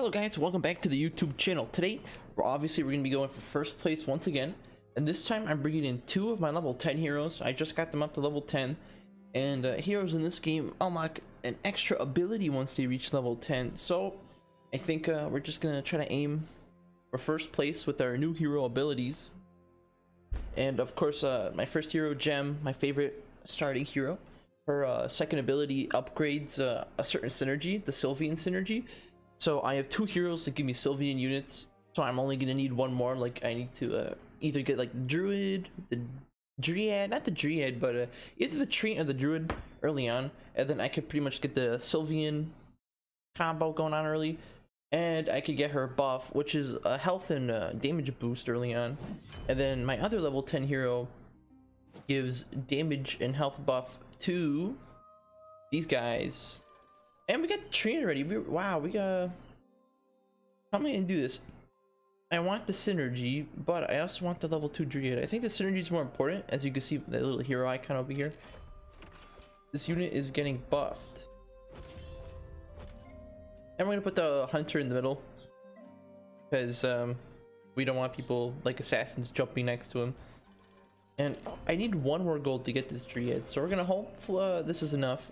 Hello guys, welcome back to the YouTube channel. Today, we're obviously we're going to be going for first place once again. And this time I'm bringing in two of my level 10 heroes. I just got them up to level 10. And uh, heroes in this game unlock an extra ability once they reach level 10. So I think uh, we're just going to try to aim for first place with our new hero abilities. And of course, uh, my first hero, Gem, my favorite starting hero. Her uh, second ability upgrades uh, a certain synergy, the Sylvian synergy. So I have two heroes that give me Sylvian units. So I'm only gonna need one more. Like I need to uh, either get like the Druid, the Dryad, not the Dryad, but uh, either the Treant or the Druid early on, and then I could pretty much get the Sylvian combo going on early, and I could get her buff, which is a health and uh, damage boost early on, and then my other level 10 hero gives damage and health buff to these guys and we got tree already. We, wow, we got. How am I gonna do this? I want the synergy, but I also want the level 2 Dryad. I think the synergy is more important, as you can see the little hero icon over here. This unit is getting buffed. And we're gonna put the hunter in the middle. Because um, we don't want people like assassins jumping next to him. And I need one more gold to get this Dryad, so we're gonna hope uh, this is enough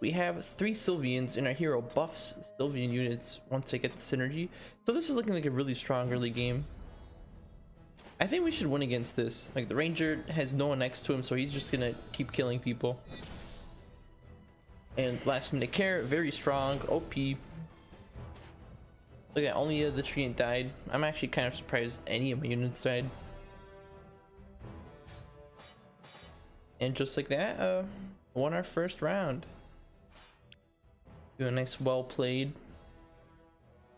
we have three Sylvians and our hero buffs Sylvian units once they get the synergy. So this is looking like a really strong early game. I think we should win against this. Like the ranger has no one next to him, so he's just gonna keep killing people. And last minute care, very strong, OP. Look at only the treant died. I'm actually kind of surprised any of my units died. And just like that, uh, won our first round. Do a nice well played.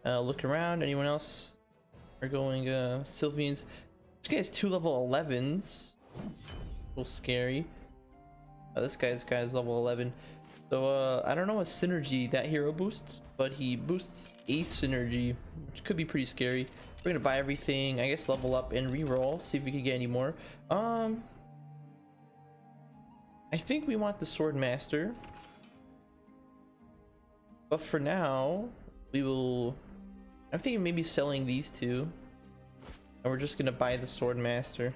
Uh, look around. Anyone else are going uh, Sylvians? This guy's two level 11s. A little scary. Uh, this guy's guy's level 11. So uh, I don't know what synergy that hero boosts, but he boosts a synergy, which could be pretty scary. We're gonna buy everything. I guess level up and re-roll. See if we can get any more. Um, I think we want the sword master. But for now, we will... I'm thinking maybe selling these two. And we're just gonna buy the Sword Master.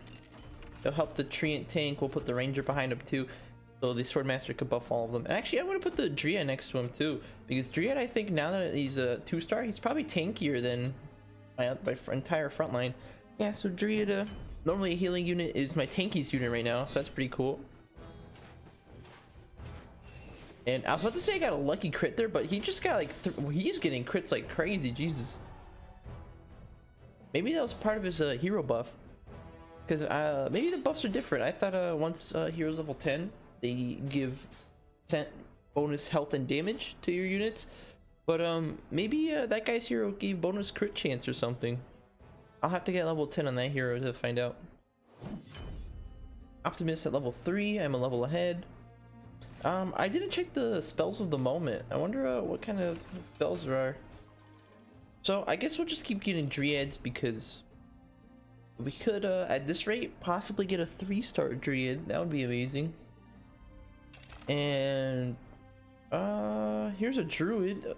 It'll help the Treant tank. We'll put the Ranger behind him too. So the Sword Master could buff all of them. And actually, I want to put the Dryad next to him too. Because Dryad, I think now that he's a 2-star, he's probably tankier than my, my entire front line. Yeah, so Dryad, normally a healing unit is my tankiest unit right now. So that's pretty cool. And I was about to say I got a lucky crit there, but he just got like, he's getting crits like crazy, Jesus. Maybe that was part of his uh, hero buff. Because uh, maybe the buffs are different. I thought uh, once uh, heroes level 10, they give bonus health and damage to your units. But um, maybe uh, that guy's hero gave bonus crit chance or something. I'll have to get level 10 on that hero to find out. Optimus at level 3, I'm a level ahead. Um, I didn't check the spells of the moment. I wonder uh, what kind of spells there are. So I guess we'll just keep getting Dryads because we could, uh, at this rate, possibly get a three-star Dryad. That would be amazing. And, uh, here's a Druid.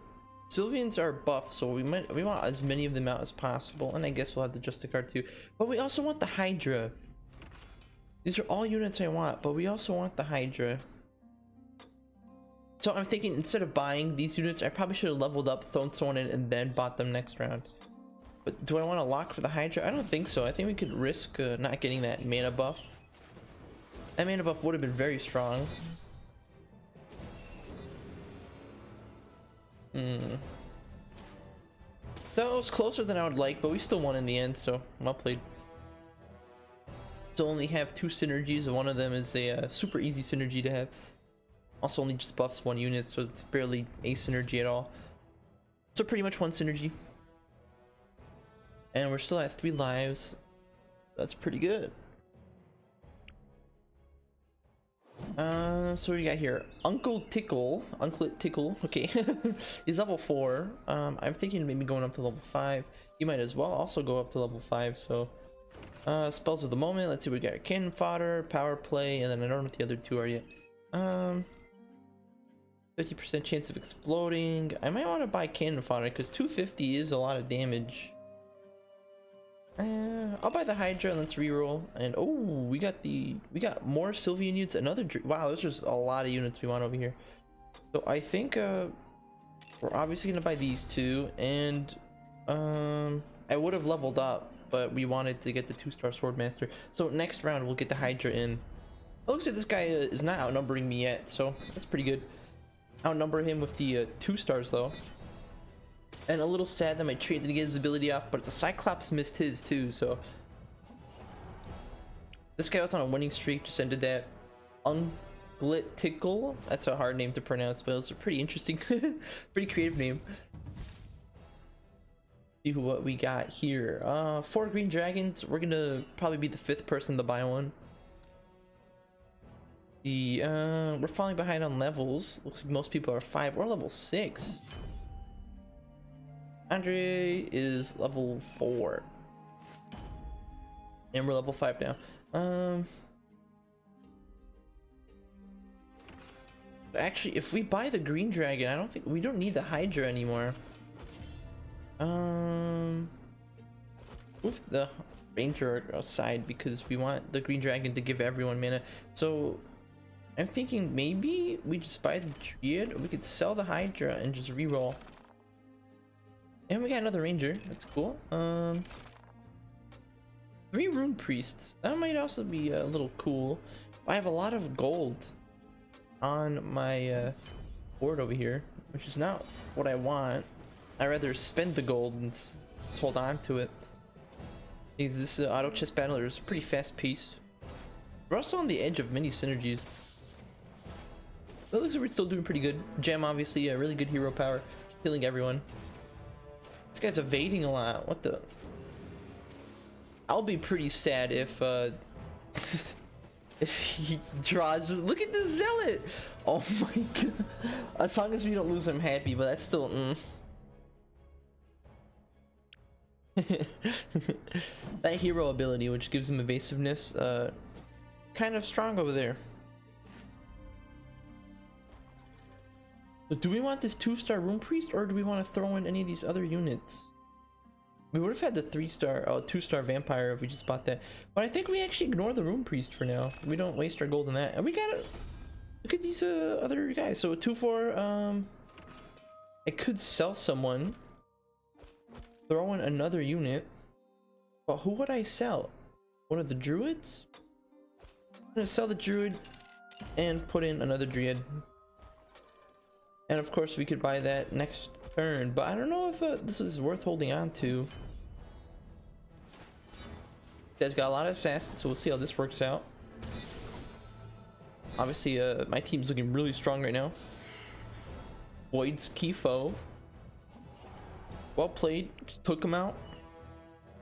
Sylvians are buffed, so we might we want as many of them out as possible, and I guess we'll have the Justicar too. But we also want the Hydra. These are all units I want, but we also want the Hydra. So I'm thinking instead of buying these units, I probably should have leveled up, thrown someone in, and then bought them next round. But do I want to lock for the Hydra? I don't think so. I think we could risk uh, not getting that mana buff. That mana buff would have been very strong. Hmm. That was closer than I would like, but we still won in the end, so well played. Still only have two synergies, one of them is a uh, super easy synergy to have. Also only just buffs one unit, so it's barely a synergy at all. So pretty much one synergy. And we're still at three lives. That's pretty good. Uh, so what do you got here? Uncle Tickle, Uncle Tickle, okay, he's level 4. Um, I'm thinking maybe going up to level 5. You might as well also go up to level 5, so... Uh, spells of the moment, let's see, we got Cannon Fodder, Power Play, and then I don't know what the other two are yet. Um, 50% chance of exploding. I might want to buy cannon fodder because 250 is a lot of damage. Uh, I'll buy the Hydra and let's reroll. And oh, we got the we got more Sylvian units. Another wow, there's just a lot of units we want over here. So I think uh, we're obviously gonna buy these two, and um, I would have leveled up, but we wanted to get the two-star Swordmaster. So next round we'll get the Hydra in. It looks like this guy uh, is not outnumbering me yet, so that's pretty good. Outnumber him with the uh, two stars though. And a little sad that my trait didn't get his ability off, but the Cyclops missed his too, so. This guy was on a winning streak, just ended that. Unglitickle? That's a hard name to pronounce, but it's a pretty interesting, pretty creative name. See what we got here. Uh, four green dragons. We're gonna probably be the fifth person to buy one. Uh, we're falling behind on levels. Looks like most people are five. We're level six. Andre is level four. And we're level five now. Um, actually, if we buy the green dragon, I don't think we don't need the Hydra anymore. Um, move the ranger aside because we want the green dragon to give everyone mana. So I'm thinking maybe we just buy the Druid, or we could sell the Hydra and just reroll. And we got another Ranger. That's cool. Um, three Rune Priests. That might also be a little cool. I have a lot of gold on my uh, board over here, which is not what I want. i rather spend the gold and hold on to it. Is this uh, auto chess battler is pretty fast paced. We're also on the edge of many synergies. Looks like we're still doing pretty good. Gem, obviously, a really good hero power, killing everyone. This guy's evading a lot. What the? I'll be pretty sad if uh, if he draws. Look at the zealot. Oh my god. As long as we don't lose, I'm happy. But that's still. Mm. that hero ability, which gives him evasiveness, uh, kind of strong over there. Do we want this two-star Rune Priest or do we want to throw in any of these other units? We would have had the three-star, oh, two-star Vampire if we just bought that. But I think we actually ignore the Rune Priest for now. We don't waste our gold on that. And we got to Look at these uh, other guys. So 2-4, um... I could sell someone. Throw in another unit. But who would I sell? One of the Druids? I'm gonna sell the Druid and put in another Druid. And of course we could buy that next turn, but I don't know if uh, this is worth holding on to. Guys got a lot of assassins, so we'll see how this works out. Obviously, uh, my team's looking really strong right now. Void's key foe. Well played, just took him out.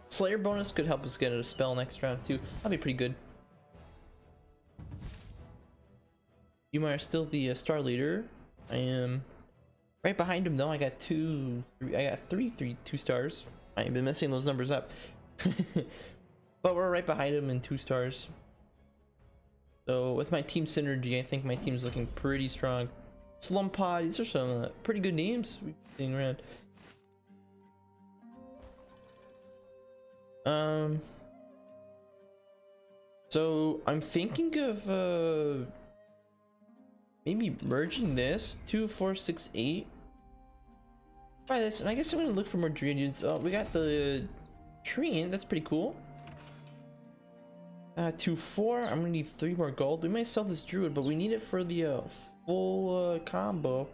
Slayer bonus could help us get a spell next round too. That'd be pretty good. You are still the uh, star leader. I am right behind him though. I got two, three, I got three, three, two stars. I ain't been messing those numbers up. but we're right behind him in two stars. So with my team synergy, I think my team's looking pretty strong. Slumpod, these are some uh, pretty good names we've seen around. Um. So I'm thinking of uh maybe merging this two four six eight? Try this and i guess i'm gonna look for more druids oh we got the tree that's pretty cool. Uh two four i'm gonna need three more gold. We might sell this druid but we need it for the uh, full uh, combo.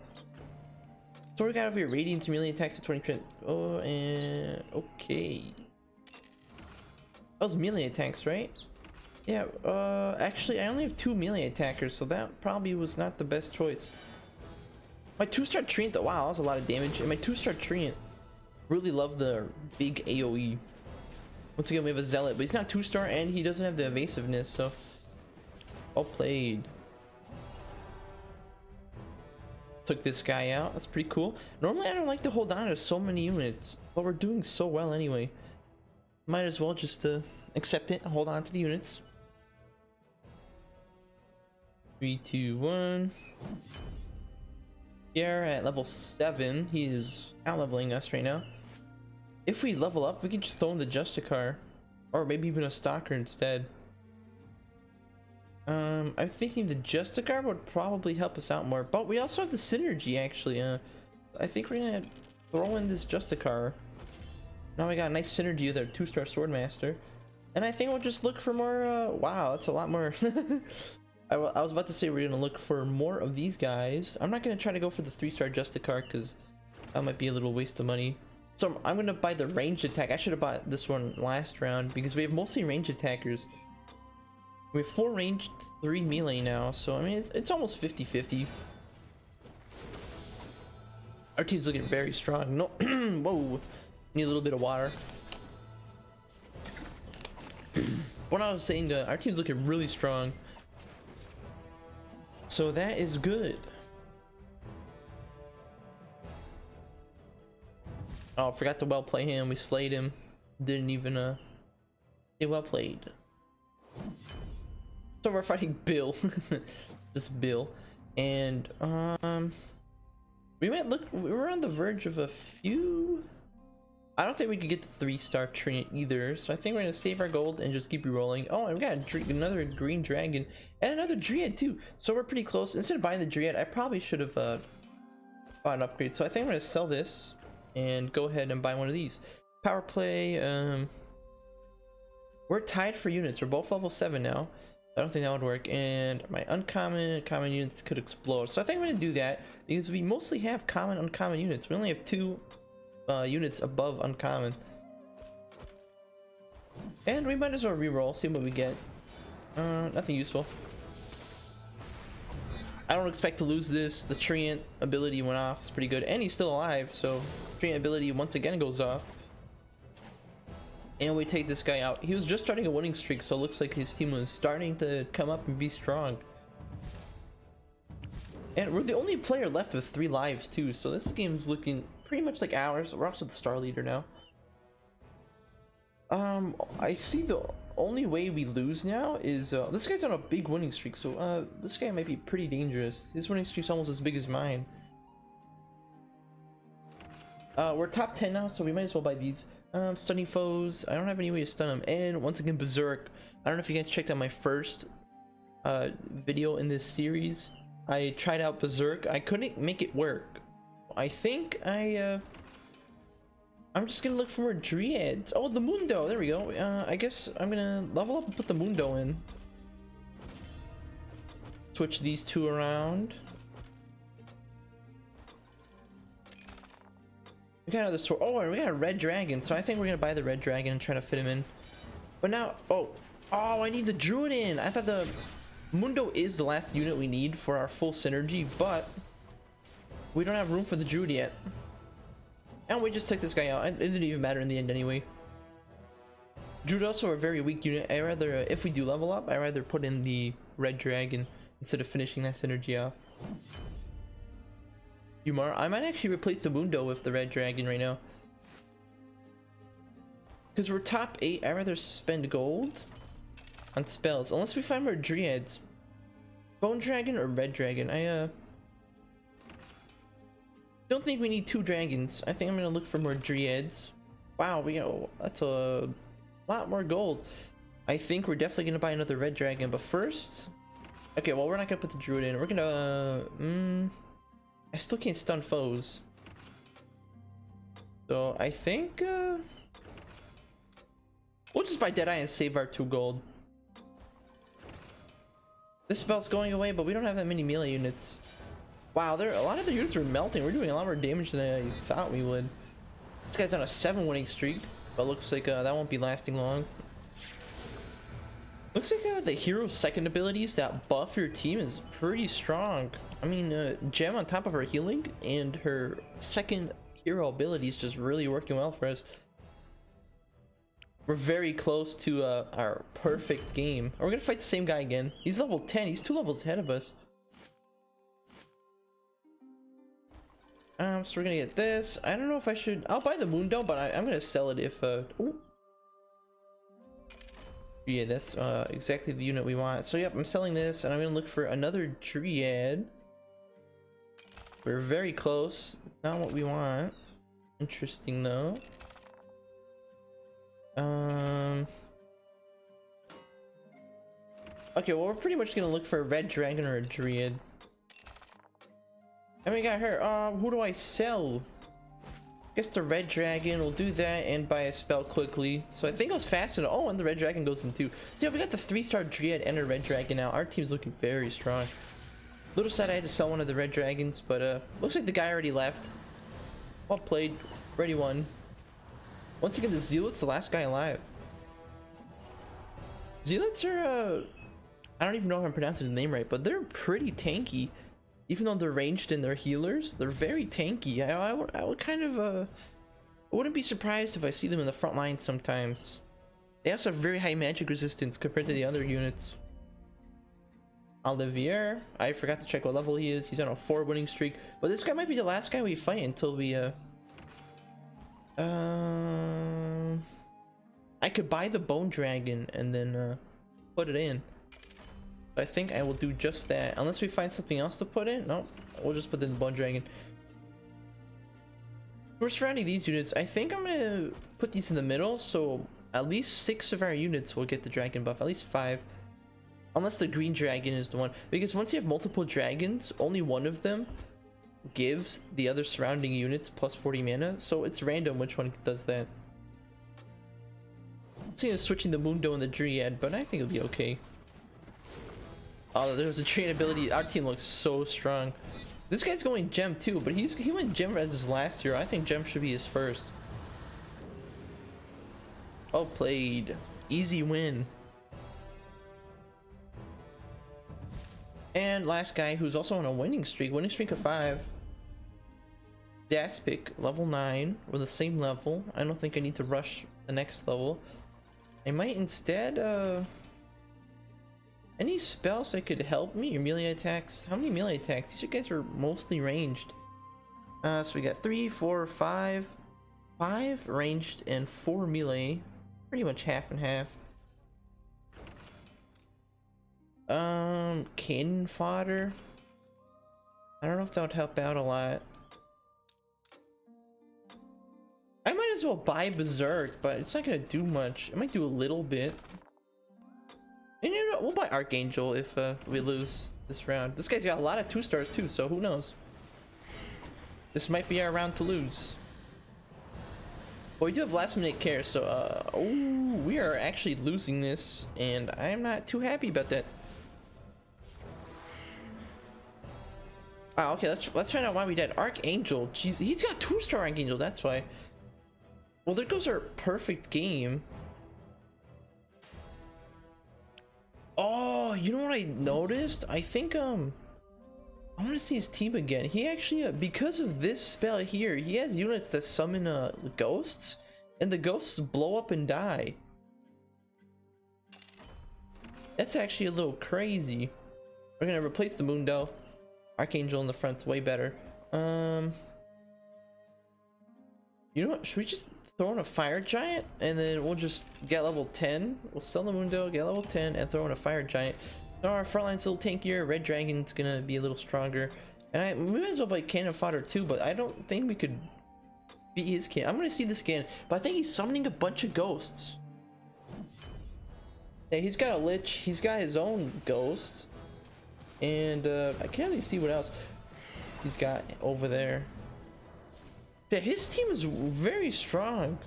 So we got over here radiant melee attacks at 20 percent. Oh and okay. That was melee attacks right yeah, uh, actually, I only have two melee attackers, so that probably was not the best choice. My two-star Treant, though, wow, that was a lot of damage. And my two-star Treant, really love the big AoE. Once again, we have a Zealot, but he's not two-star, and he doesn't have the evasiveness, so... Well played. Took this guy out, that's pretty cool. Normally, I don't like to hold on to so many units, but we're doing so well anyway. Might as well just uh, accept it, hold on to the units. Three, two, one. Pierre at level 7. He's out leveling us right now. If we level up, we can just throw in the Justicar. Or maybe even a Stalker instead. Um, I'm thinking the Justicar would probably help us out more. But we also have the Synergy, actually. Uh, I think we're gonna throw in this Justicar. Now we got a nice Synergy with our 2-star Swordmaster. And I think we'll just look for more, uh, wow, that's a lot more. I, was about to say we're gonna look for more of these guys. I'm not gonna try to go for the 3-star Justicar because that might be a little waste of money. So I'm gonna buy the ranged attack. I should have bought this one last round because we have mostly ranged attackers. We have four ranged, three melee now, so I mean it's it's almost 50-50. Our team's looking very strong. No, whoa, need a little bit of water. what I was saying, uh, our team's looking really strong. So that is good. Oh, forgot to well play him. We slayed him. Didn't even uh say well played. So we're fighting Bill. Just Bill. And um we might look we were on the verge of a few I don't think we could get the three star tree either, so I think we're gonna save our gold and just keep rolling. Oh, and we got another green dragon and another Dryad too, so we're pretty close. Instead of buying the Dryad, I probably should have uh, bought an upgrade. So I think I'm gonna sell this and go ahead and buy one of these. Power play, um, we're tied for units. We're both level 7 now. I don't think that would work. And my uncommon, common units could explode. So I think I'm to do that because we mostly have common, uncommon units. We only have two uh, units above uncommon. And we might as well reroll, see what we get. Uh, nothing useful. I don't expect to lose this. The Treant ability went off. It's pretty good. And he's still alive, so Treant ability once again goes off. And we take this guy out. He was just starting a winning streak, so it looks like his team was starting to come up and be strong. And we're the only player left with three lives too, so this game's looking pretty much like ours. We're also the star leader now. Um, I see the only way we lose now is uh, this guy's on a big winning streak, so uh, this guy might be pretty dangerous. His winning streak's almost as big as mine. Uh, we're top 10 now, so we might as well buy these. Um, stunning foes. I don't have any way to stun them. And once again, Berserk. I don't know if you guys checked out my first uh, video in this series. I tried out Berserk. I couldn't make it work. I think I uh, I'm just gonna look for more Dryads. Oh, the Mundo. There we go. Uh, I guess I'm gonna level up and put the Mundo in. Switch these two around. We got another sword. Oh, and we got a red dragon. So I think we're gonna buy the red dragon and try to fit him in. But now, oh, oh, I need the druid in. I thought the Mundo is the last unit we need for our full synergy, but we don't have room for the druid yet. And we just took this guy out. It didn't even matter in the end anyway. Druid also a very weak unit. I rather, if we do level up, I rather put in the red dragon instead of finishing that synergy off. Umar, I might actually replace the Mundo with the red dragon right now. Because we're top 8, I'd rather spend gold on spells. Unless we find more Dryads. Bone Dragon or Red Dragon? I, uh... Don't think we need two dragons. I think I'm gonna look for more Dryads. Wow, we got... That's a lot more gold. I think we're definitely gonna buy another Red Dragon, but first... Okay, well, we're not gonna put the Druid in. We're gonna... Uh, mm, I still can't stun foes. So I think uh, we'll just buy Deadeye and save our two gold. This spell's going away, but we don't have that many melee units. Wow, there a lot of the units are melting. We're doing a lot more damage than I thought we would. This guy's on a seven winning streak, but looks like uh, that won't be lasting long. Looks like uh, the hero's second abilities that buff your team is pretty strong. I mean, uh, Gem on top of her healing and her second hero ability is just really working well for us. We're very close to uh, our perfect game. We're gonna fight the same guy again. He's level 10. He's two levels ahead of us. Um, so we're gonna get this. I don't know if I should. I'll buy the moon dome, but I, am gonna sell it if. Uh, ooh. Yeah, that's uh, exactly the unit we want. So yep, I'm selling this, and I'm gonna look for another Dryad. We're very close. It's not what we want. Interesting though. Um. Okay, well we're pretty much gonna look for a red dragon or a druid. And we got her. Um, who do I sell? Guess the red dragon. We'll do that and buy a spell quickly. So I think it was fast enough. Oh, and the red dragon goes in two. So yeah, we got the three-star druid and a red dragon now. Our team's looking very strong. Little sad I had to sell one of the red dragons, but uh, looks like the guy already left. Well played. Ready one. Once again, the Zealot's the last guy alive. Zealots are, uh, I don't even know if I'm pronouncing the name right, but they're pretty tanky. Even though they're ranged and they're healers, they're very tanky. I, I, would, I would kind of, uh, I wouldn't be surprised if I see them in the front line sometimes. They also have very high magic resistance compared to the other units. Olivier, I forgot to check what level he is. He's on a four winning streak, but this guy might be the last guy we fight until we, uh, uh, I could buy the bone dragon and then uh, put it in. I think I will do just that. Unless we find something else to put in. No, we'll just put in the bone dragon. We're surrounding these units. I think I'm gonna put these in the middle, so at least six of our units will get the dragon buff. At least five. Unless the green dragon is the one. Because once you have multiple dragons, only one of them gives the other surrounding units plus 40 mana, so it's random which one does that. I'm thinking of switching the Mundo and the Dryad, but I think it'll be okay. Oh, there's a Treant ability. Our team looks so strong. This guy's going gem too, but he's he went gem as his last year. I think gem should be his first. Oh, played. Easy win. And last guy who's also on a winning streak, winning streak of five. Daspic, level 9. We're the same level. I don't think I need to rush the next level. I might instead, uh... Any spells that could help me? Or melee attacks? How many melee attacks? These guys are mostly ranged. Uh, so we got three, four, five, five ranged and four melee. Pretty much half and half. Um, cannon fodder. I don't know if that would help out a lot. I might as well buy Berserk, but it's not gonna do much. It might do a little bit. And you know, we'll buy Archangel if uh, we lose this round. This guy's got a lot of two stars too, so who knows? This might be our round to lose. But we do have last minute care, so uh, oh, we are actually losing this, and I'm not too happy about that. Oh, okay, let's let's find out why we did. Archangel, jeez, he's got two star Archangel. That's why. Well, there goes our perfect game. Oh, you know what I noticed? I think um, I want to see his team again. He actually, uh, because of this spell here, he has units that summon uh ghosts, and the ghosts blow up and die. That's actually a little crazy. We're gonna replace the Mundo. Archangel in the front's way better. Um, you know what? Should we just throw in a fire giant and then we'll just get level 10? We'll sell the Mundo, get level 10, and throw in a fire giant. So our front line's a little tankier. Red Dragon's gonna be a little stronger. And I we might as well play cannon fodder too, but I don't think we could beat his can. I'm gonna see the scan, but I think he's summoning a bunch of ghosts. Yeah, he's got a lich. He's got his own ghosts. And uh, I can't really see what else he's got over there. Yeah, his team is very strong.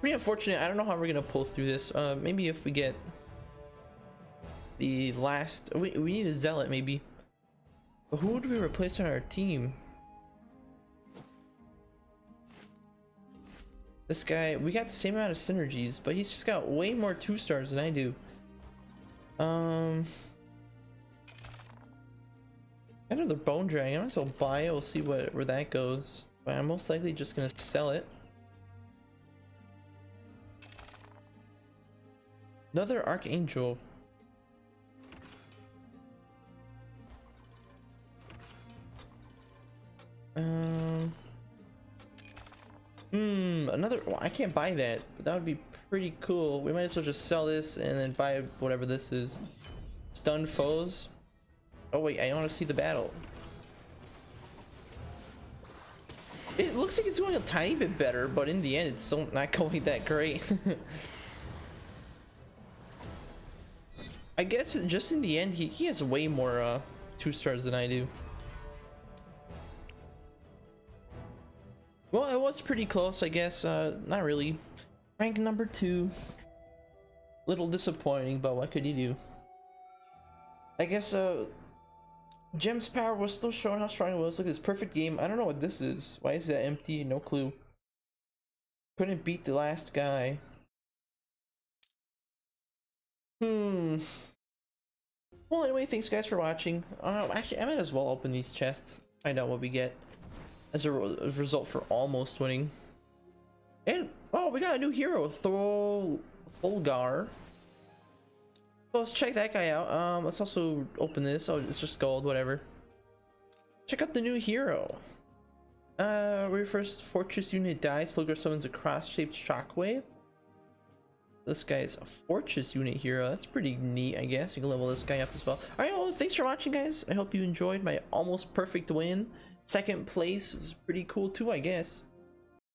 Pretty unfortunate. I don't know how we're gonna pull through this. Uh, maybe if we get the last, we we need a zealot maybe. But who would we replace on our team? This guy, we got the same amount of synergies, but he's just got way more two stars than I do. Um, another bone dragon. I might as well buy it. We'll see what where that goes. But I'm most likely just gonna sell it. Another archangel. Um. Hmm, another. Well, I can't buy that, but that would be pretty cool. We might as well just sell this and then buy whatever this is. Stun foes. Oh wait, I want to see the battle. It looks like it's going a tiny bit better, but in the end, it's still not going that great. I guess just in the end, he, he has way more uh, two stars than I do. Well, it was pretty close, I guess. Uh, not really. Rank number two. Little disappointing, but what could you do? I guess uh, Gem's power was still showing how strong it was. Look at this perfect game. I don't know what this is. Why is that empty? No clue. Couldn't beat the last guy. Hmm. Well, anyway, thanks guys for watching. Uh, actually, I might as well open these chests. Find out what we get as a, re result for almost winning. And, oh, we got a new hero, Thol Thulgar. Let's check that guy out. Um, let's also open this. Oh, it's just gold, whatever. Check out the new hero. Uh, where your first fortress unit dies, Thulgar summons a cross-shaped shockwave. This guy's a fortress unit hero. That's pretty neat, I guess. You can level this guy up as well. Alright, well, thanks for watching, guys. I hope you enjoyed my almost perfect win. Second place is pretty cool too, I guess.